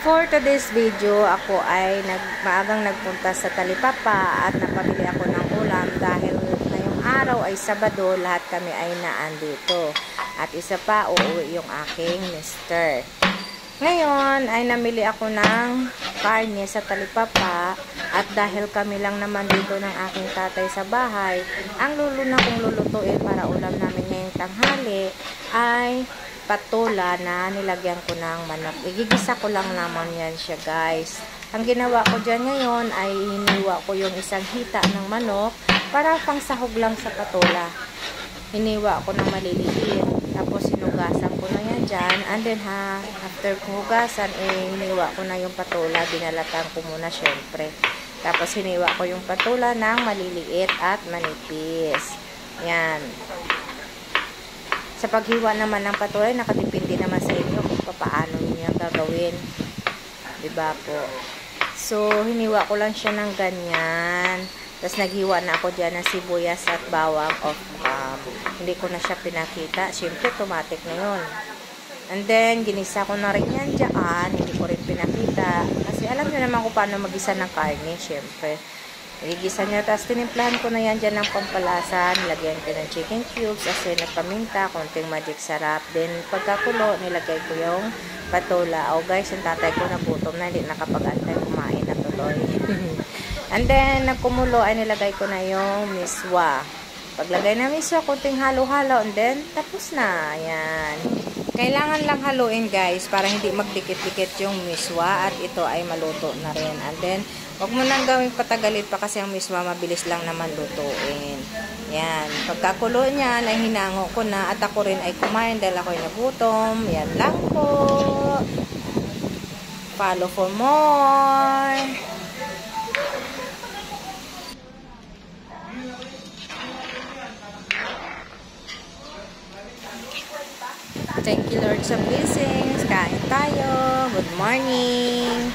For today's video, ako ay nag, maagang nagpunta sa Talipapa at napabili ako ng ulam dahil ngayong araw ay Sabado, lahat kami ay naandito. At isa pa, uuwi yung aking mister. Ngayon ay namili ako ng karne sa Talipapa at dahil kami lang naman dito ng aking tatay sa bahay, ang luluna kong lulutuin para ulam namin ngayong tanghali ay patola na nilagyan ko ng manok. Igigisa ko lang naman yan siya guys. Ang ginawa ko dyan ngayon ay hiniwa ko yung isang hita ng manok para pang sahog lang sa patola. Hiniwa ko ng maliliit. Tapos hinugasan ko na yan dyan. And then ha, after hugasan, eh, hiniwa ko na yung patola. Binalatan ko muna syempre. Tapos hiniwa ko yung patola ng maliliit at manipis. Yan. Sa paghiwa naman ng patuloy, nakadepende naman sa inyo kung paano niyo gagawin. Diba po? So, hiniwa ko lang siya ng ganyan. Tapos, naghiwa na ako dyan ng sibuyas at bawang of um, Hindi ko na siya pinakita. Siyempre, automatic na yun. And then, ginisa ko na rin yan dyan. Hindi ko rin pinakita. Kasi alam niyo naman kung paano magisa ng karne, siyempre. Igisa niya. Tapos tinimplahan ko na yan dyan ng pampalasa. Nilagyan ko ng chicken cubes, asin at paminta, konting magic sarap. Then pagkakulo, nilagay ko yung patola. Oh, guys, yung tatay ko nagutom na. Hindi nakapag-antay kumain na tuloy. And then, nagkumulo ay nilagay ko na yung miswa. Paglagay na miswa, konting halo-halo. And then, tapos na. Ayan. Kailangan lang haluin guys para hindi magdikit-dikit yung miswa at ito ay maluto na rin. And then, Huwag mo nang gawing patagalit pa kasi ang miswa mabilis lang naman lutuin. Yan. Pagkakulo niya, ay hinango ko na at ako rin ay kumain dahil ako'y nagutom. Yan lang po. Follow for more. Thank you Lord sa blessings. Kain tayo. Good morning.